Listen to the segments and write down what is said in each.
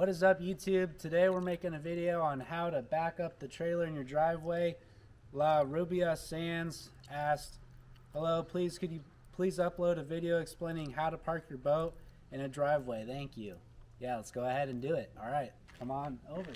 What is up YouTube? Today we're making a video on how to back up the trailer in your driveway. La Rubia Sands asked, hello, please could you please upload a video explaining how to park your boat in a driveway? Thank you. Yeah, let's go ahead and do it. All right, come on over.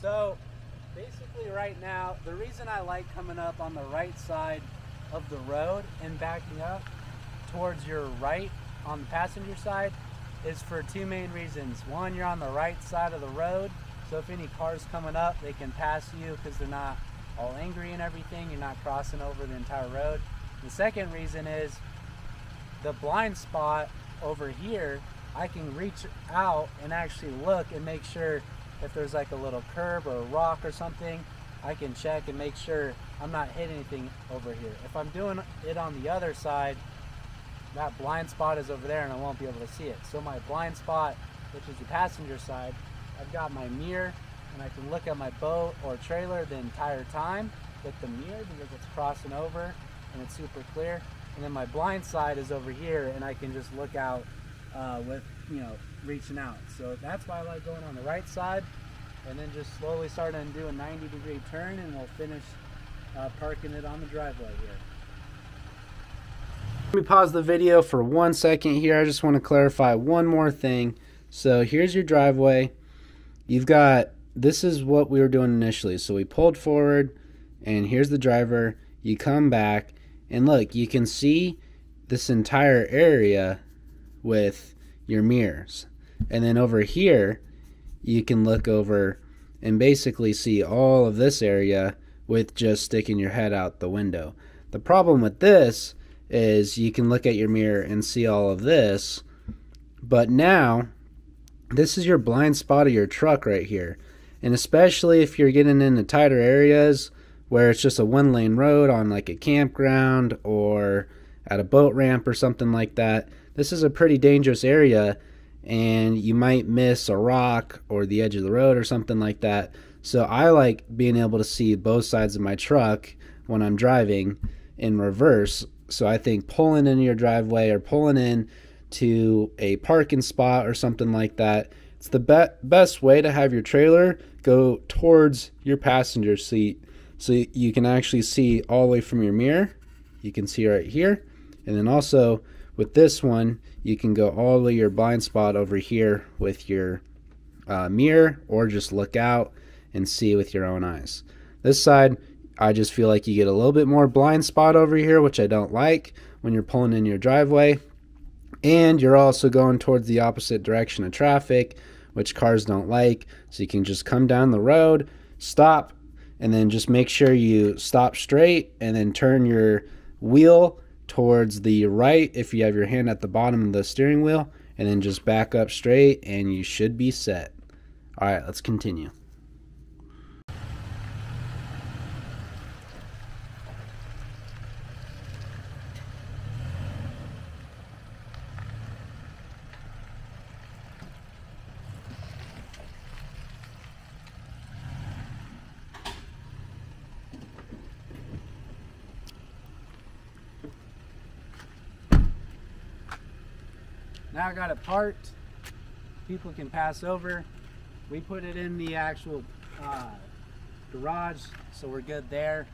So basically right now, the reason I like coming up on the right side of the road and backing up towards your right on the passenger side is for two main reasons. One, you're on the right side of the road, so if any cars coming up, they can pass you because they're not all angry and everything. You're not crossing over the entire road. The second reason is the blind spot over here, I can reach out and actually look and make sure if there's like a little curb or a rock or something, I can check and make sure I'm not hitting anything over here. If I'm doing it on the other side, that blind spot is over there and I won't be able to see it. So my blind spot, which is the passenger side, I've got my mirror and I can look at my boat or trailer the entire time with the mirror because it's crossing over and it's super clear. And then my blind side is over here and I can just look out uh, with, you know, reaching out. So that's why I like going on the right side and then just slowly starting to do a 90 degree turn and we'll finish uh, parking it on the driveway here. Let me pause the video for one second here. I just want to clarify one more thing. So here's your driveway. You've got, this is what we were doing initially. So we pulled forward and here's the driver. You come back and look, you can see this entire area with your mirrors. And then over here, you can look over and basically see all of this area with just sticking your head out the window. The problem with this is you can look at your mirror and see all of this, but now this is your blind spot of your truck right here. And especially if you're getting into tighter areas where it's just a one lane road on like a campground or at a boat ramp or something like that, this is a pretty dangerous area and you might miss a rock or the edge of the road or something like that. So I like being able to see both sides of my truck when I'm driving in reverse. So I think pulling in your driveway or pulling in to a parking spot or something like that, it's the be- best way to have your trailer go towards your passenger seat so you can actually see all the way from your mirror. You can see right here. And then also with this one, you can go all the your blind spot over here with your uh, mirror or just look out and see with your own eyes. This side, I just feel like you get a little bit more blind spot over here, which I don't like when you're pulling in your driveway. And you're also going towards the opposite direction of traffic, which cars don't like. So you can just come down the road, stop, and then just make sure you stop straight and then turn your wheel towards the right if you have your hand at the bottom of the steering wheel and then just back up straight and you should be set. All right, let's continue. Now I got it parked. People can pass over. We put it in the actual uh, garage, so we're good there.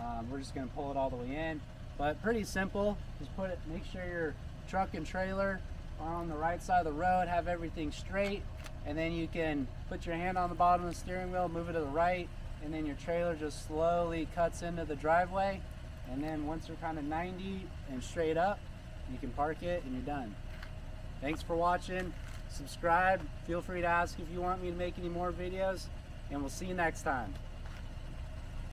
Um, we're just gonna pull it all the way in. But pretty simple. Just put it, make sure your truck and trailer are on the right side of the road, have everything straight, and then you can put your hand on the bottom of the steering wheel, move it to the right, and then your trailer just slowly cuts into the driveway. And then once you're kind of 90 and straight up, you can park it and you're done. Thanks for watching. Subscribe. Feel free to ask if you want me to make any more videos. And we'll see you next time.